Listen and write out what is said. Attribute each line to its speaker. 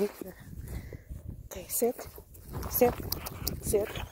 Speaker 1: Okay, sit, sit, sit.